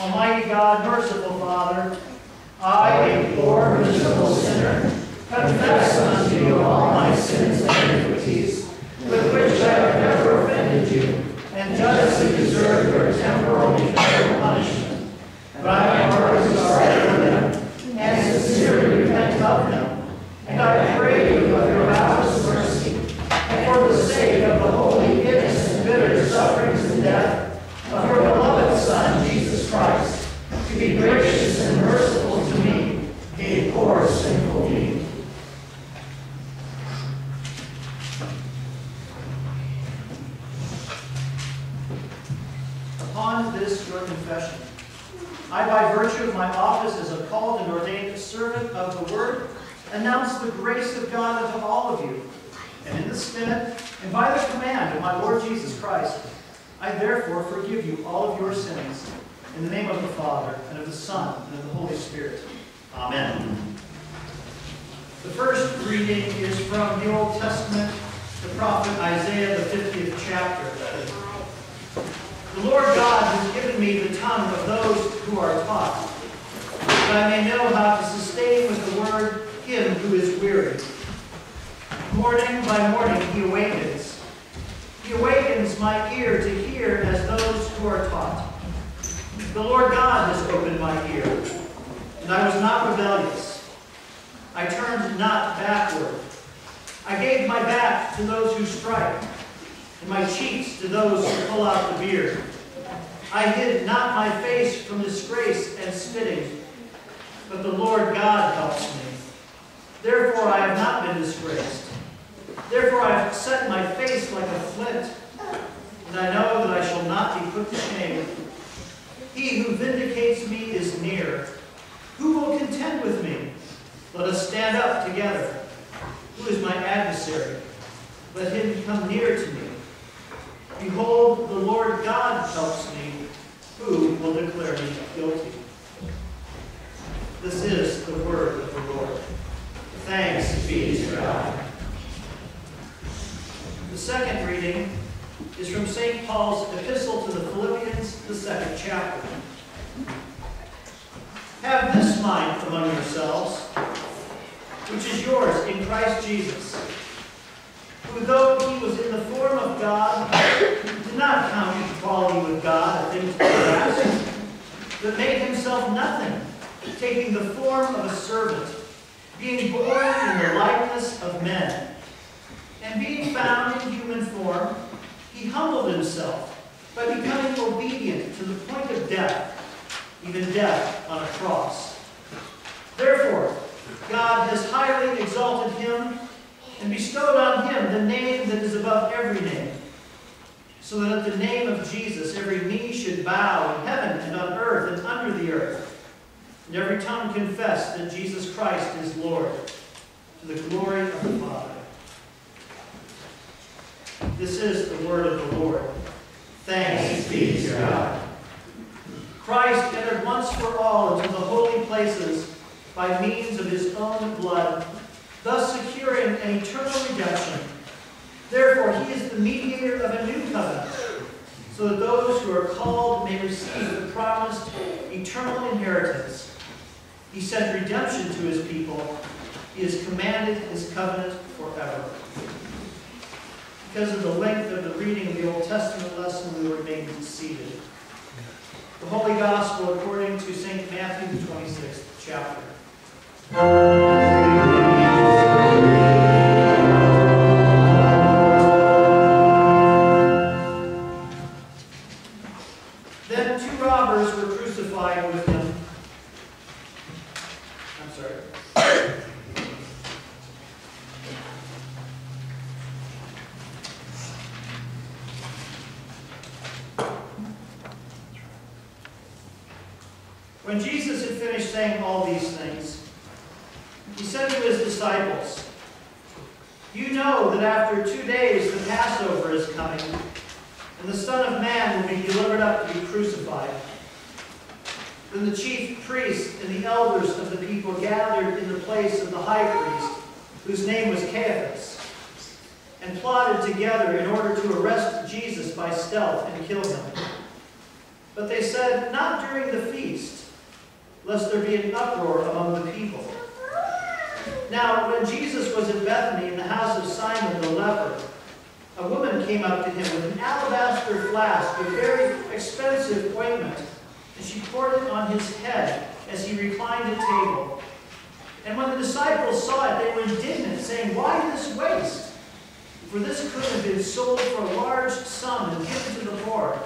Almighty God, merciful Father, I, a poor, miserable sinner, confess unto you all my sins and iniquities, with which I have never offended you, and justly deserve your temporal and eternal punishment. But I am heartily sorry for them, and sincerely repent of them. And I pray you of your boundless mercy, and for the sake of the holy, innocent, bitter sufferings and death of your beloved Son, Jesus Christ, to be gracious and merciful to me, a poor sinful being. Upon this your confession, I, by virtue of my office as a called and ordained servant of the Word, announce the grace of God unto all of you. And in the stead, and by the command of my Lord Jesus Christ, I therefore forgive you all of your sins, in the name of the Father, and of the Son, and of the Holy Spirit. Amen. The first reading is from the Old Testament, the prophet Isaiah, the 50th chapter. The Lord God has given me the tongue of those who are taught, that I may know how to sustain with the word him who is weary. Morning by morning he awakens. He awakens my ear to hear as those who are taught. The Lord God has opened my ear, and I was not rebellious. I turned not backward. I gave my back to those who strike, and my cheeks to those who pull out the beard. I hid not my face from disgrace and spitting, but the Lord God helps me. Therefore I have not been disgraced. Therefore I have set my face like a flint, and I know that I shall not be put to shame. He who vindicates me is near. Who will contend with me? Let us stand up together. Who is my adversary? Let him come near to me. Behold, the Lord God helps me. Who will declare me guilty? This is the word of the Lord. Thanks be to God. The second reading is from St. Paul's epistle to the Philippians, the second chapter. Have this mind among yourselves, which is yours in Christ Jesus, who though he was in the form of God, did not count equality with God a thing to be grasped, but made himself nothing, taking the form of a servant, being born in the likeness of men. And being found in human form, he humbled himself by becoming obedient to the point of death, even death on a cross. Therefore, God has highly exalted him and bestowed on him the name that is above every name, so that at the name of Jesus every knee should bow in heaven and on earth and under the earth, and every tongue confess that Jesus Christ is Lord, to the glory of the Father. This is the word of the Lord. Thanks be to God. Christ entered once for all into the holy places by means of his own blood, thus securing an eternal redemption. Therefore, he is the mediator of a new covenant, so that those who are called may receive the promised eternal inheritance. He sent redemption to his people. He has commanded his covenant forever. Because of the length of the reading of the Old Testament lesson, we remain seated. The Holy Gospel according to St. Matthew, the 26th chapter. In the house of Simon the leper, a woman came up to him with an alabaster flask of very expensive ointment, and she poured it on his head as he reclined at table. And when the disciples saw it, they were indignant, saying, Why this waste? For this could have been sold for a large sum and given to the poor.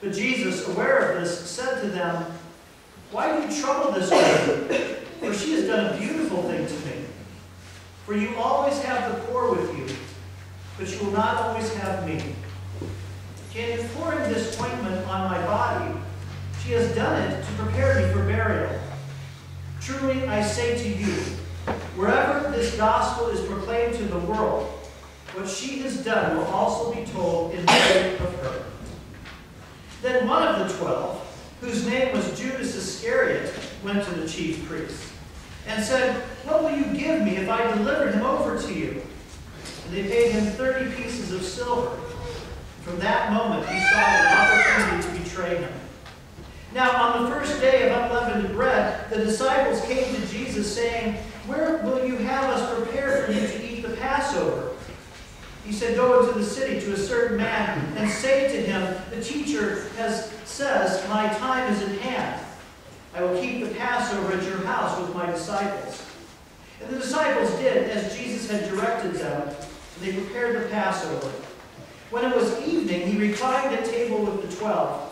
But Jesus, aware of this, said to them, Why do you trouble this woman? For she has done a beautiful thing to me. For you always have the poor with you, but you will not always have me. can In pouring this ointment on my body, she has done it to prepare me for burial. Truly I say to you, wherever this gospel is proclaimed to the world, what she has done will also be told in memory of her. Then one of the twelve, whose name was Judas Iscariot, went to the chief priests and said, What will you give me if I deliver him over to you? And they paid him thirty pieces of silver. From that moment he saw an opportunity to betray him. Now, on the first day of unleavened bread, the disciples came to Jesus, saying, Where will you have us prepare for you to eat the Passover? He said, Go into the city to a certain man and say to him, The teacher has, says, My time is at hand. I will keep the Passover at your house with my disciples. And the disciples did as Jesus had directed them, they prepared the Passover. When it was evening, he reclined at table with the twelve.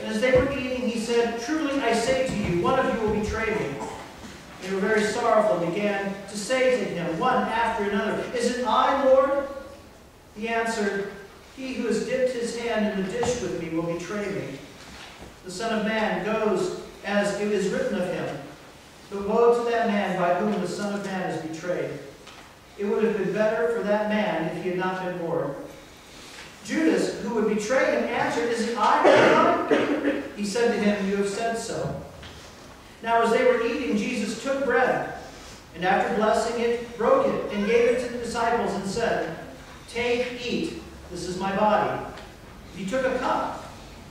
And as they were eating, he said, Truly I say to you, one of you will betray me. They were very sorrowful and began to say to him, one after another, Is it I, Lord? He answered, He who has dipped his hand in the dish with me will betray me. The Son of Man goes as it is written of him. But woe to that man by whom the Son of Man is betrayed. It would have been better for that man if he had not been born. Judas, who would betray him, answered, Is it I, Lord? He said to him, You have said so. Now as they were eating, Jesus took bread, and after blessing it, broke it, and gave it to the disciples, and said, Take, eat, this is my body. He took a cup,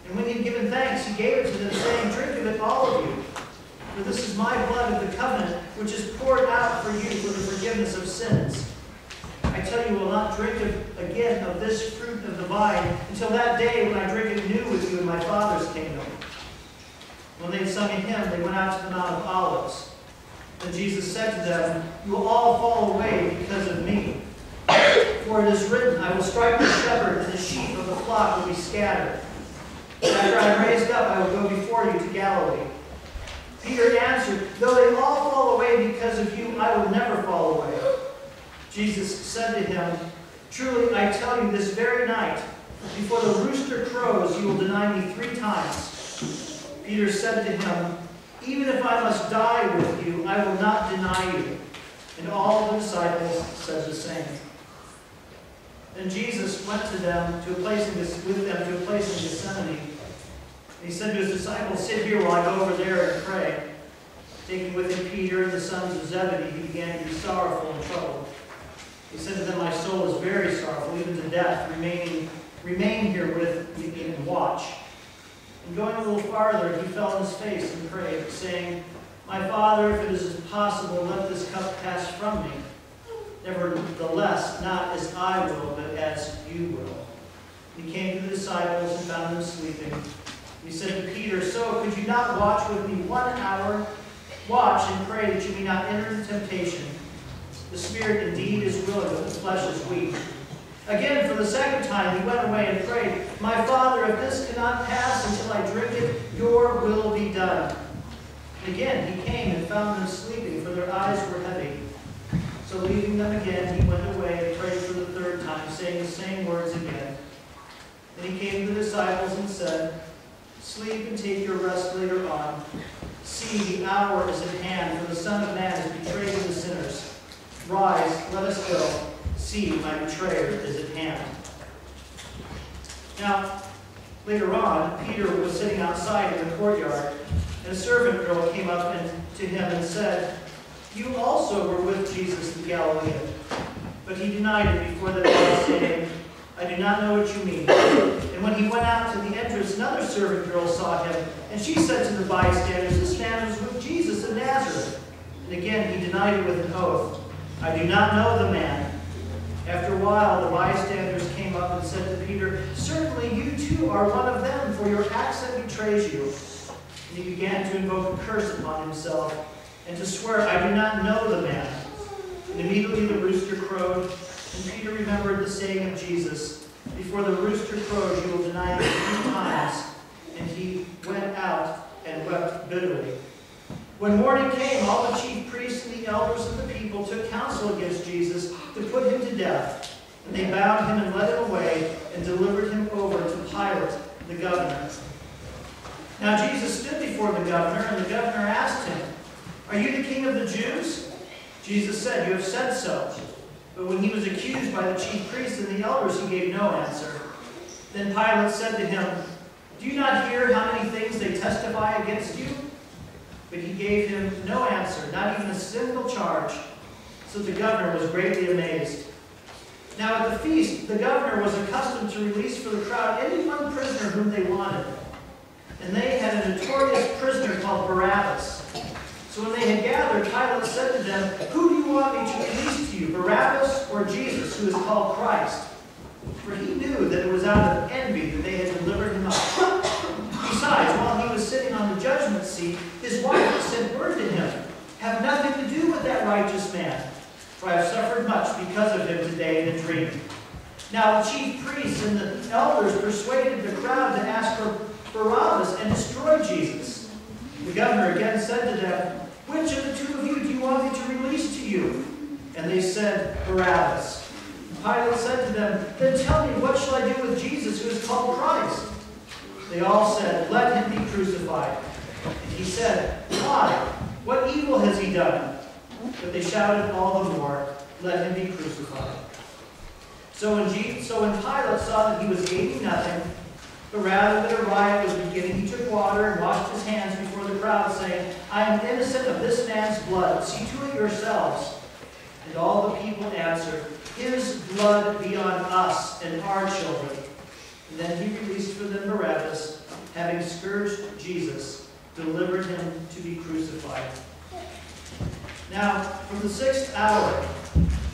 and when he had given thanks, he gave it to them, saying, Drink of it, all of you. For this is my blood of the covenant, which is poured out for you for the forgiveness of sins. I tell you, will not drink of, again of this fruit of the vine until that day when I drink it new with you in my Father's kingdom. When they had sung a hymn, they went out to the Mount of Olives. Then Jesus said to them, You will all fall away because of me. For it is written, I will strike the shepherd, and the sheep of the flock will be scattered. After I am raised up, I will go before you to Galilee. Peter answered, Though they all fall away because of you, I will never fall away. Jesus said to him, Truly I tell you, this very night, before the rooster crows, you will deny me three times. Peter said to him, Even if I must die with you, I will not deny you. And all the disciples said the same. Then Jesus went to them to a place in this, with them to a place in Gethsemane. And he said to his disciples, Sit here while I go over there and pray. Taking with him Peter and the sons of Zebedee, he began to be sorrowful and troubled. He said to them, My soul is very sorrowful, even to death. Remaining, remain here with me and watch. And going a little farther, he fell on his face and prayed, saying, My Father, if it is possible, let this cup pass from me. Nevertheless, not as I will, but as you will. He came to the disciples and found them sleeping. He said to Peter, So could you not watch with me one hour? Watch and pray that you may not enter into temptation. The spirit indeed is willing, but the flesh is weak. Again, for the second time, he went away and prayed, My Father, if this cannot pass until I drink it, your will be done. Again, he came and found them sleeping, for their eyes were heavy. So leaving them again, he went away and prayed for the third time, saying the same words again. Then he came to the disciples and said, Sleep and take your rest later on. See, the hour is at hand, for the Son of Man is betrayed to the sinners. Rise, let us go. See, my betrayer is at hand. Now, later on, Peter was sitting outside in the courtyard, and a servant girl came up and, to him and said, You also were with Jesus the Galilean. But he denied it before the all, saying, I do not know what you mean. And when he went out to the entrance, another servant girl saw him, and she said to the bystanders, This man was with Jesus of Nazareth. And again he denied it with an oath, I do not know the man. After a while, the bystanders came up and said to Peter, Certainly you too are one of them, for your accent betrays you. And he began to invoke a curse upon himself and to swear, I do not know the man. And immediately the rooster crowed, and Peter remembered the saying of Jesus, Before the rooster crows, you will deny me three times. And he went out and wept bitterly. When morning came, all the chief priests and the elders of the people took counsel against Jesus to put him to death. And they bound him and led him away and delivered him over to Pilate, the governor. Now Jesus stood before the governor, and the governor asked him, Are you the king of the Jews? Jesus said, You have said so. But when he was accused by the chief priests and the elders, he gave no answer. Then Pilate said to him, Do you not hear how many things they testify against you? But he gave him no answer, not even a single charge. So the governor was greatly amazed. Now at the feast, the governor was accustomed to release for the crowd any one prisoner whom they wanted. And they had a notorious prisoner called Barabbas. So when they had gathered, Pilate said to them, Who do you want me to release to you, Barabbas or Jesus, who is called Christ? For he knew that it was out of envy that they had delivered him up. Besides, while he was sitting on the judgment seat, his wife sent word to him, Have nothing to do with that righteous man, for I have suffered much because of him today in a dream. Now the chief priests and the elders persuaded the crowd to ask for Barabbas and destroy Jesus. The governor again said to them, Which of the two of you do you want me to release to you? And they said, Barabbas. Pilate said to them, Then tell me, what shall I do with Jesus who is called Christ? They all said, Let him be crucified. And he said, Why? What evil has he done? But they shouted all the more, Let him be crucified. So when, Jesus, so when Pilate saw that he was gaining nothing, but rather that a riot was beginning, he took water and washed his hands before the crowd, saying, I am innocent of this man's blood. See to it yourselves. And all the people answered, His blood be on us and our children. And then he released for them Barabbas, having scourged Jesus, delivered him to be crucified. Now, from the sixth hour,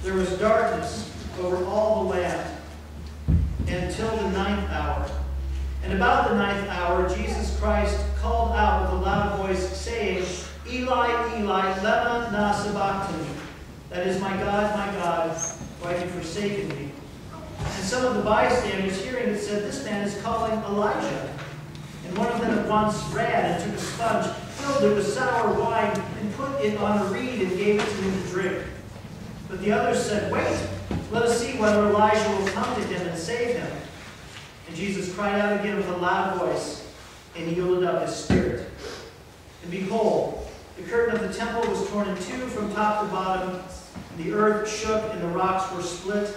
there was darkness over all the land until the ninth hour. And about the ninth hour, Jesus Christ called out with a loud voice, saying, Eli, Eli, lema sabachthani. That is, my God, my God, why have you forsaken me? And some of the bystanders hearing it said, This man is calling Elijah. And one of them at once ran and took a sponge, filled it with sour wine, and put it on a reed and gave it to him to drink. But the others said, Wait, let us see whether Elijah will come to him and save him. And Jesus cried out again with a loud voice, and yielded up his spirit. And behold, the curtain of the temple was torn in two from top to bottom, and the earth shook, and the rocks were split.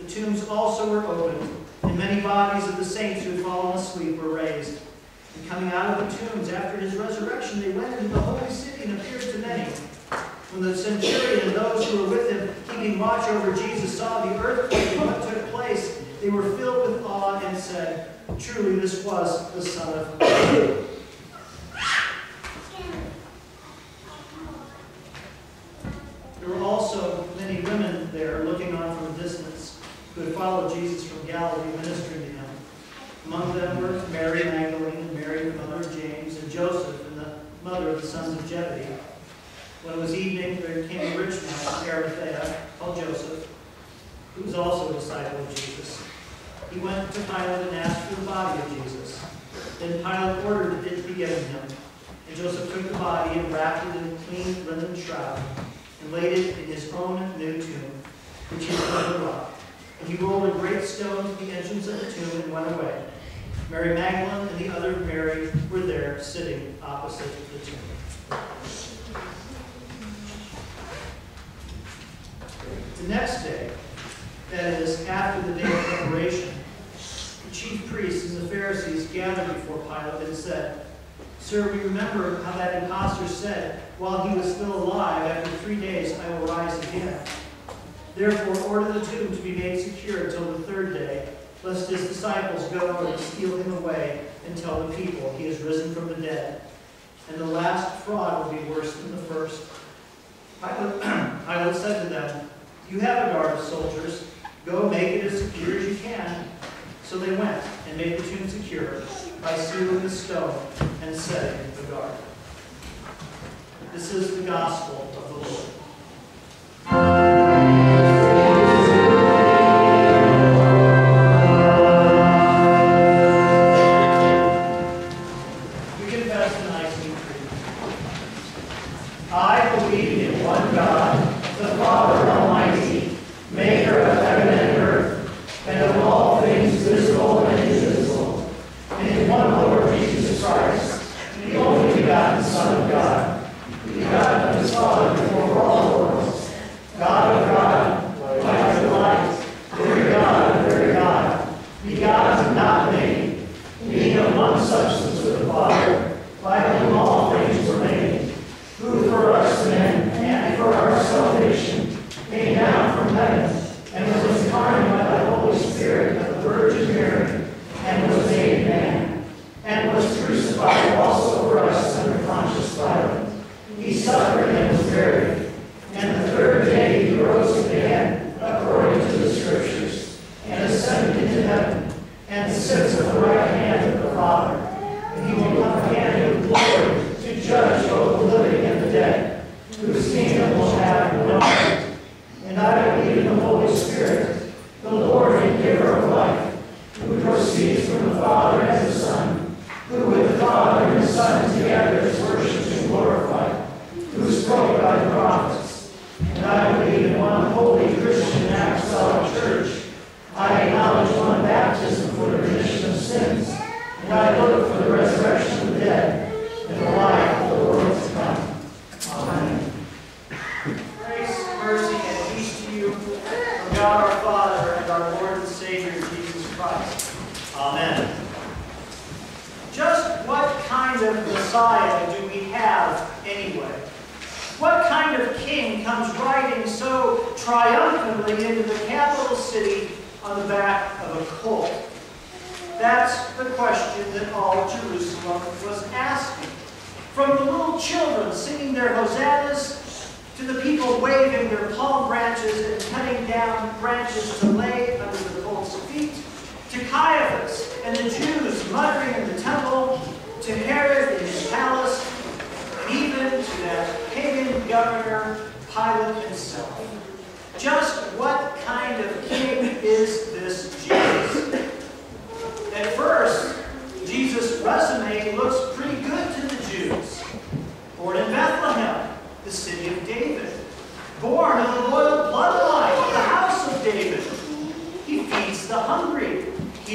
The tombs also were opened, and many bodies of the saints who had fallen asleep were raised. And coming out of the tombs after his resurrection, they went into the holy city and appeared to many. When the centurion and those who were with him, keeping watch over Jesus, saw the earthquake took they were filled with awe and said, Truly, this was the Son of God. There were also many women there looking on from a distance who had followed Jesus from Galilee, ministering to him. Among them were Mary Magdalene Mary, the mother of James, and Joseph, and the mother of the sons of Zebedee. When it was evening, there came a rich man from Arimathea called Joseph, who was also a disciple of Jesus. He went to Pilate and asked for the body of Jesus. Then Pilate ordered that it be given him. And Joseph took the body and wrapped it in a clean linen shroud and laid it in his own new tomb, which he had the rock. And he rolled a great stone to the entrance of the tomb and went away. Mary Magdalene and the other Mary were there sitting opposite the tomb. The next day, that is, after the day of preparation, chief priests and the Pharisees gathered before Pilate and said, Sir, we remember how that impostor said, while he was still alive, after three days I will rise again. Therefore, order the tomb to be made secure until the third day, lest his disciples go and steal him away and tell the people he is risen from the dead. And the last fraud will be worse than the first. Pilate, Pilate said to them, You have a guard of soldiers. Go make it as secure as you can. So they went and made the tomb secure by sealing the stone and setting the guard. This is the gospel of the Lord.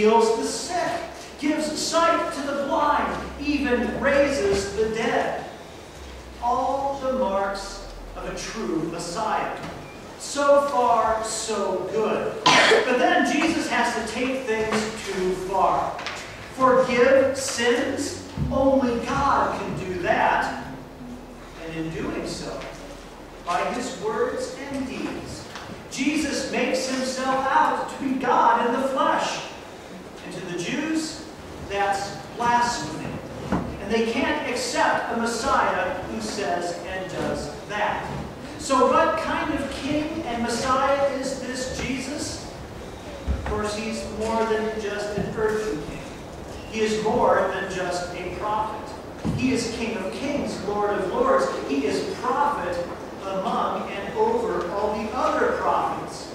Heals the sick, gives sight to the blind, even raises the dead. All the marks of a true Messiah. So far, so good. But then Jesus has to take things too far. Forgive sins? Only God can do that. And in doing so, by his words and deeds, Jesus makes himself out to be God in the flesh. And to the Jews, that's blasphemy. And they can't accept a Messiah who says and does that. So what kind of king and Messiah is this Jesus? Of course, he's more than just an earthly king. He is more than just a prophet. He is King of kings, Lord of lords. He is prophet among and over all the other prophets.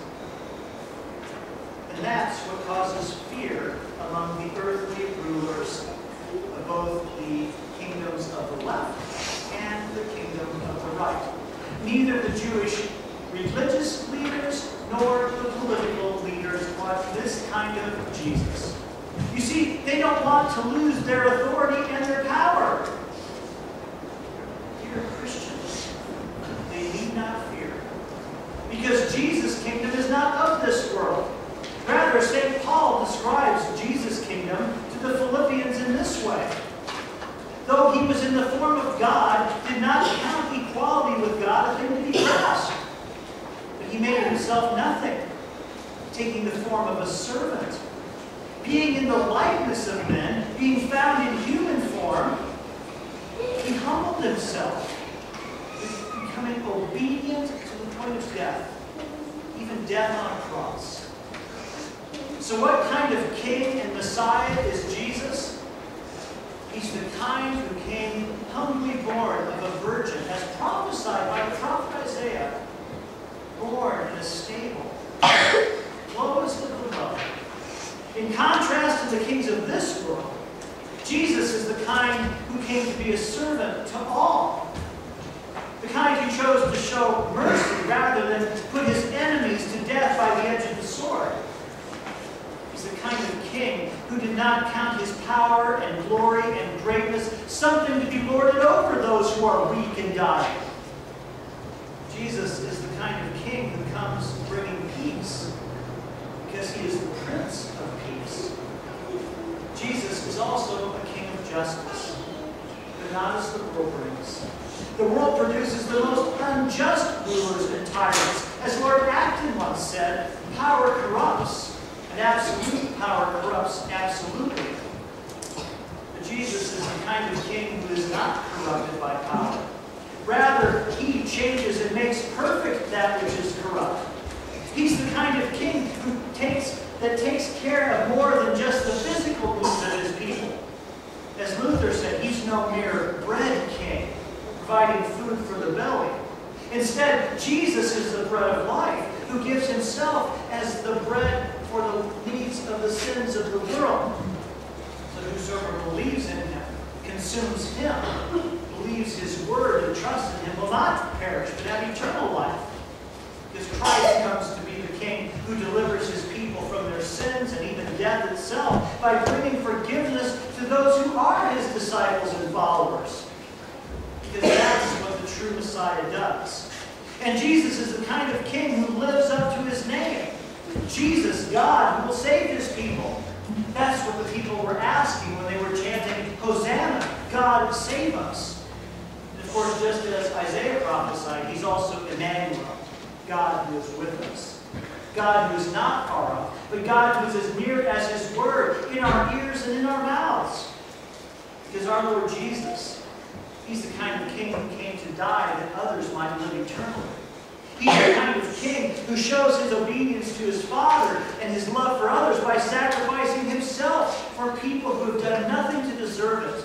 And that's what causes fear among the earthly rulers of both the kingdoms of the left and the kingdom of the right. Neither the Jewish religious leaders nor the political leaders want this kind of Jesus. You see, they don't want to lose their authority and their power. Dear Christians, they need not fear. Because Jesus' kingdom is not of this world. Rather, St. Paul describes Jesus' kingdom to the Philippians in this way. Though he was in the form of God, did not count equality with God a thing to be grasped. But he made himself nothing, taking the form of a servant, being in the likeness of men, being found in human form, he humbled himself, becoming obedient to the point of death, even death on a cross. So what kind of king and Messiah is Jesus? He's the kind who came humbly born of a virgin, as prophesied by the prophet Isaiah, born in a stable, lowest of the low. In contrast to the kings of this world, Jesus is the kind who came to be a servant to all. The kind who chose to show mercy rather than put his enemies to death by the edge of the sword. The kind of king who did not count his power and glory and greatness something to be lorded over those who are weak and dying. Jesus is the kind of king who comes bringing peace because he is the Prince of Peace. Jesus is also a king of justice, but not as the world brings. The world produces the most unjust rulers and tyrants. As Lord Acton once said, power corrupts, and absolute power corrupts absolutely. But Jesus is the kind of king who is not corrupted by power. Rather, he changes and makes perfect that which is corrupt. He's the kind of king who takes that takes care of more than just the physical needs of his people. As Luther said, he's no mere bread king, providing food for the belly. Instead, Jesus is the bread of life, who gives himself as the bread for the needs of the sins of the world. So whosoever believes in him, consumes him, believes his word, and trusts in him, will not perish, but have eternal life. Because Christ comes to be the King who delivers his people from their sins and even death itself by bringing forgiveness to those who are his disciples and followers. Because that's what the true Messiah does. And Jesus is the kind of king who lives up to his name. Jesus, God, who will save his people. That's what the people were asking when they were chanting, Hosanna, God save us. And of course, just as Isaiah prophesied, he's also Emmanuel. God who is with us. God who is not far off, but God who is as near as His Word in our ears and in our mouths. Because our Lord Jesus, He's the kind of King who came to die that others might live eternally. He's the kind of King who shows His obedience to His Father and His love for others by sacrificing Himself for people who have done nothing to deserve it.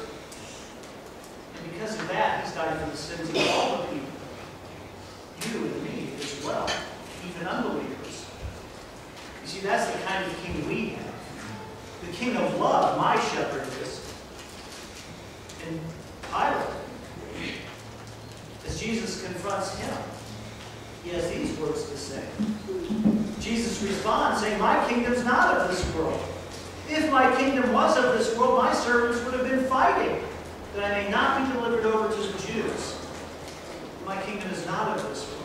And because of that, He's died for the sins of all the people. You and me as well, even unbelievers. You see, that's the kind of king we have. The king of love, my shepherd is. And Pilate, as Jesus confronts him, he has these words to say. Jesus responds, saying, My kingdom's not of this world. If my kingdom was of this world, my servants would have been fighting, that I may not be delivered over to the Jews. My kingdom is not of this world.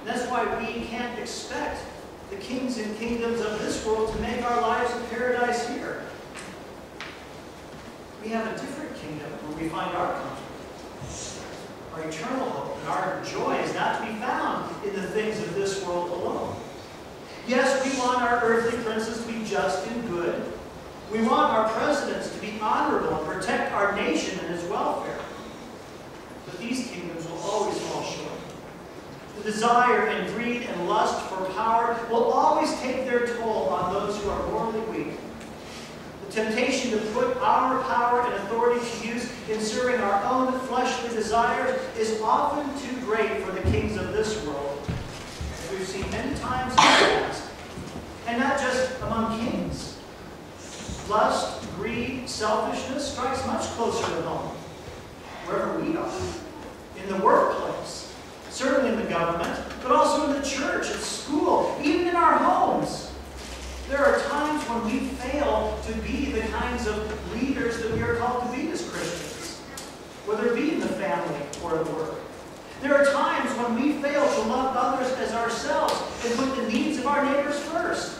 And that's why we can't expect the kings and kingdoms of this world to make our lives a paradise here. We have a different kingdom where we find our comfort, our eternal hope, our joy is not to be found in the things of this world alone. Yes, we want our earthly princes to be just and good. We want our presidents to be honorable and protect our nation and its welfare. But these kingdoms will always fall short. The desire and greed and lust for power will always take their toll on those who are morally weak. Temptation to put our power and authority to use in serving our own fleshly desires is often too great for the kings of this world, as we've seen many times in the past. And not just among kings. Lust, greed, selfishness strikes much closer to home, wherever we are. In the workplace, certainly in the government, but also in the church, at school, even in our homes. There are times when we fail to be the kinds of leaders that we are called to be as Christians, whether it be in the family or at work. There are times when we fail to love others as ourselves and put the needs of our neighbors first.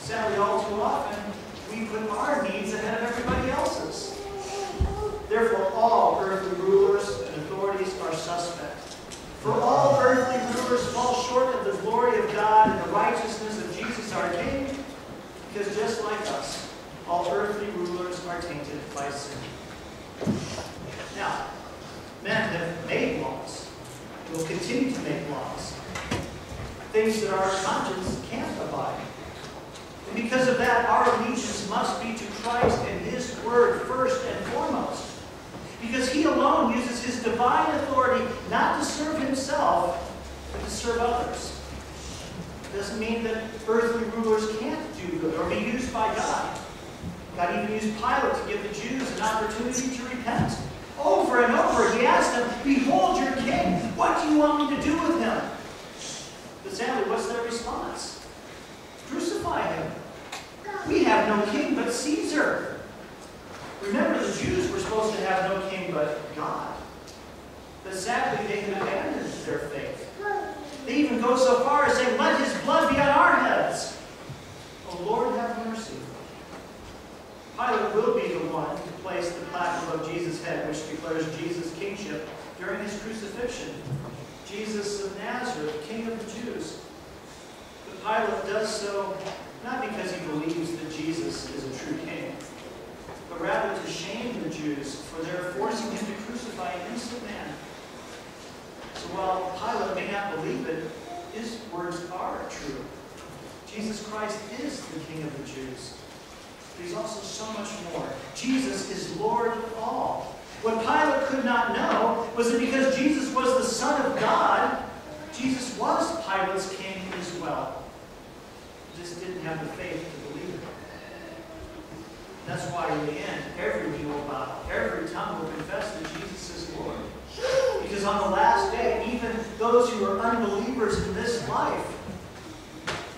Sadly, all too often, we put our needs ahead of everybody else's. Therefore, all earthly rulers and authorities are suspect. For all earthly rulers fall short of the glory of God and the righteousness of Jesus our King, because things that our conscience can't abide. And because of that, our allegiance must be to Christ and His Word first and foremost. Because He alone uses His divine authority not to serve Himself, but to serve others. It doesn't mean that earthly rulers can't do good or be used by God. God even used Pilate to give the Jews an opportunity to repent. Over and over, he asked them, Behold your king. What do you want me to do with him? But sadly, what's their response? Crucify him. We have no king but Caesar. Remember, the Jews were supposed to have no king but God. But sadly, they had abandoned their faith. They even go so far as saying, Let his blood be on our heads. Oh, Lord, have mercy. Pilate will be the one to place the plaque above Jesus' head, which declares Jesus' kingship during his crucifixion. Jesus of Nazareth, King of the Jews. But Pilate does so not because he believes that Jesus is a true king, but rather to shame the Jews for their forcing him to crucify an innocent man. So while Pilate may not believe it, his words are true. Jesus Christ is the King of the Jews. But he's also so much more. Jesus is Lord of all. What Pilate could not know was that because Jesus was the Son of God, Jesus was Pilate's king as well. He just didn't have the faith to believe it. That's why in the end, every knee will bow, every tongue will confess that Jesus is Lord. Because on the last day, even those who are unbelievers in this life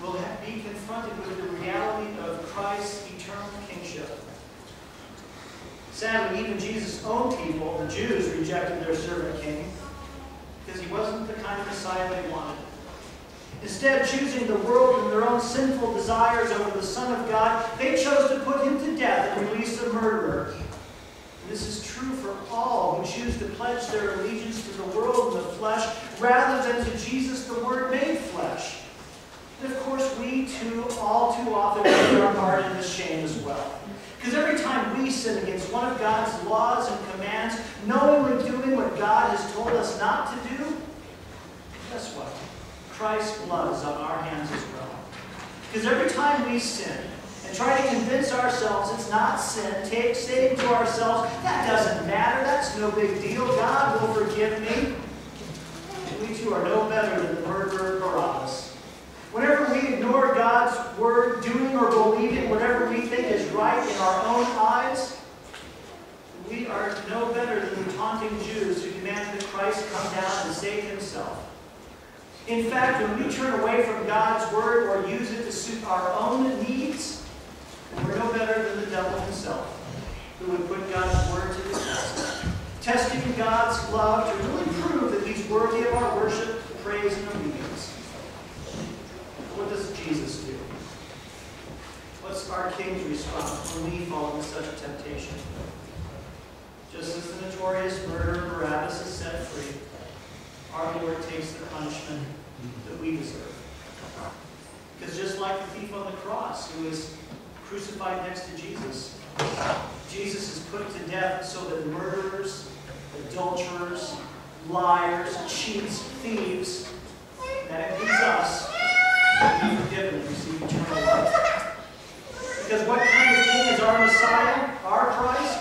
will be confronted with the reality of Christ's eternal kingship. Sadly, even Jesus' own people, the Jews, rejected their servant king because he wasn't the kind of Messiah they wanted. Instead, choosing the world and their own sinful desires over the Son of God, they chose to put him to death and release the murderer. And this is true for all who choose to pledge their allegiance to the world and the flesh rather than to Jesus, the Word made flesh. And of course, we too, all too often, take our part in this shame as well. Because every time we sin against one of God's laws and commands, knowingly doing what God has told us not to do, guess what? Christ's blood is on our hands as well. Because every time we sin and try to convince ourselves it's not sin, take, saying to ourselves, that doesn't matter, that's no big deal, God will forgive me, we too are no better than the murderer Barabbas. Ignore God's word, doing or believing whatever we think is right in our own eyes, we are no better than the taunting Jews who demanded that Christ come down and save himself. In fact, when we turn away from God's word or use it to suit our own needs, we're no better than the devil himself, who would put God's word to the test, testing God's love to really prove that he's worthy of our worship, praise, and obedience. Does Jesus do? What's our King's response when we fall into such a temptation? Just as the notorious murderer Barabbas is set free, our Lord takes the punishment that we deserve. Because just like the thief on the cross who was crucified next to Jesus, Jesus is put to death so that murderers, adulterers, liars, cheats, thieves, that includes us, be. Because what kind of king is our Messiah, our Christ?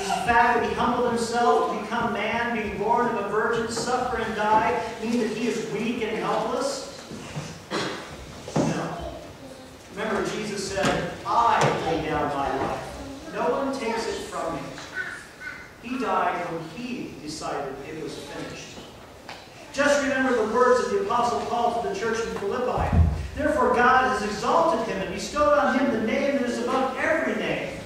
Is the fact that he humbled himself become man, being born of a virgin, suffer and die, mean that he is weak and helpless? No. Remember, Jesus said, I lay down my life. No one takes it from me. He died when he decided it was finished. Just remember the words of the Apostle Paul to the church in Philippi. Therefore God has exalted him and bestowed on him the name that is above every name.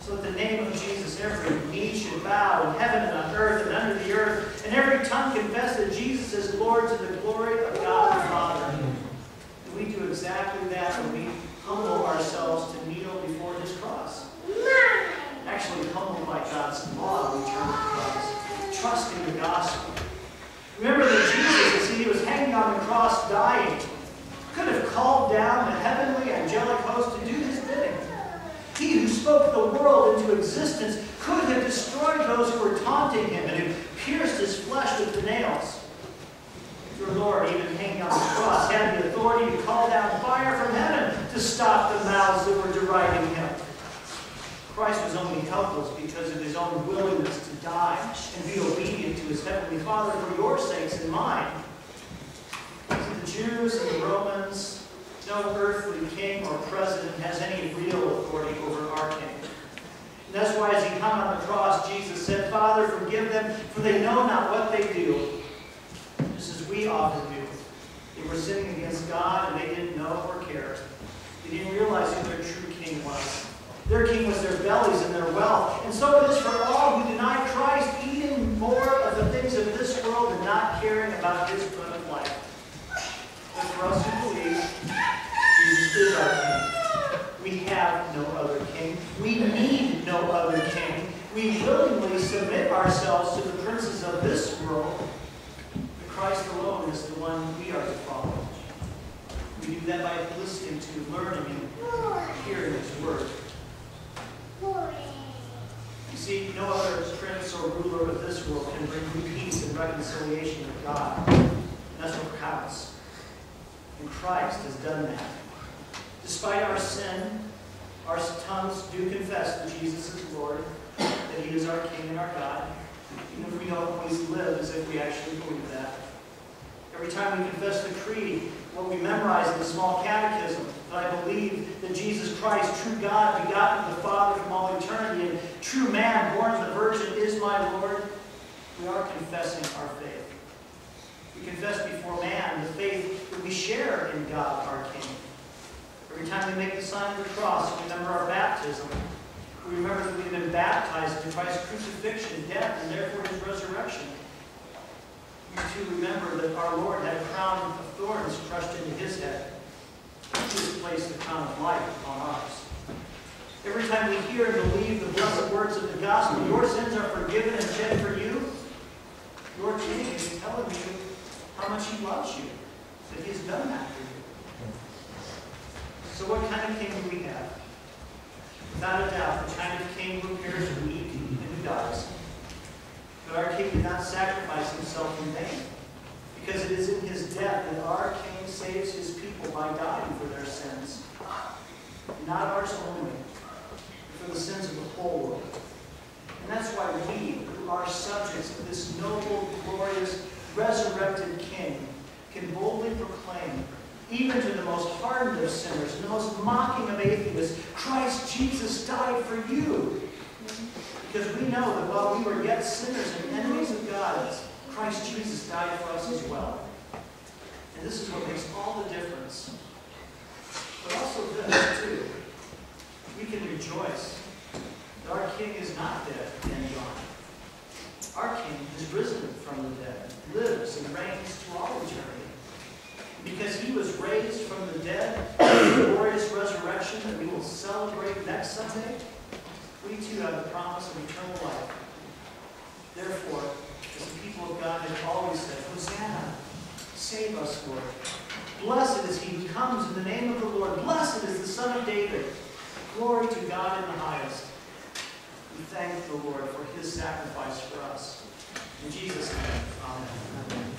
So that the name of Jesus, every knee should bow in heaven and on earth and under the earth, and every tongue confess that Jesus is Lord to the glory of God the Father. And we do exactly that when we humble ourselves to kneel before his cross. Actually humbled by God's law, we turn to Christ, trusting the gospel. Remember that Jesus, as he was hanging on the cross dying, could have called down the heavenly angelic host to do his bidding. He who spoke the world into existence could have destroyed those who were taunting him and who pierced his flesh with the nails. Your Lord, even hanging on the cross, had the authority to call down fire from heaven to stop the mouths that were deriding him. Christ was only helpless because of his own willingness to die and be obedient to his heavenly Father for your sakes and mine. To the Jews and the Romans, no earthly king or president has any real authority over our king. And that's why as he hung on the cross, Jesus said, Father, forgive them, for they know not what they do. Just as we often do. They were sinning against God and they didn't know or care. They didn't realize who their true king was. Their king was their bellies and their wealth. And so it is for all who deny Christ, eating more of the things of this world and not caring about his good of life. But for us who believe, Jesus is our king. We have no other king. We need no other king. We willingly submit ourselves to the princes of this world. But Christ alone is the one we are to follow. We do that by listening to, learning, and hearing his word. You see, no other prince or ruler of this world can bring you peace and reconciliation with God. And that's what counts. And Christ has done that. Despite our sin, our tongues do confess that Jesus is Lord, that He is our King and our God, even if we don't always live as if we actually believe that. Every time we confess the creed, what we memorize in the small catechism, that I believe that Jesus Christ, true God, begotten of the Father from all eternity, and true man, born of the Virgin, is my Lord, we are confessing our faith. We confess before man the faith that we share in God, our King. Every time we make the sign of the cross, we remember our baptism. We remember that we've been baptized into Christ's crucifixion, death, and therefore his resurrection. We too remember that our Lord had a crown of thorns crushed into his head. Jesus placed the crown of life upon ours. Every time we hear and believe the blessed words of the gospel, your sins are forgiven and shed for you, your King is telling you how much he loves you, that he has done that for you. So what kind of king do we have? Without a doubt, the kind of king who appears weak and who dies. But our king did not sacrifice himself in vain, because it is in his death that our king saves his people by dying for their sins. Not ours only, but for the sins of the whole world. And that's why we, who are subjects of this noble, glorious, resurrected king, can boldly proclaim even to the most hardened of sinners, and the most mocking of atheists, Christ Jesus died for you. Because we know that while we were yet sinners and enemies of God, Christ Jesus died for us as well. And this is what makes all the difference. But also this, too. We can rejoice that our King is not dead and gone. Our King has risen from the dead, lives and reigns to all eternity. Because he was raised from the dead, the glorious resurrection that we will celebrate next Sunday, we too have the promise of eternal life. Therefore, as the people of God have always said, Hosanna, save us, Lord. Blessed is he who comes in the name of the Lord. Blessed is the Son of David. Glory to God in the highest. We thank the Lord for his sacrifice for us. In Jesus' name, amen.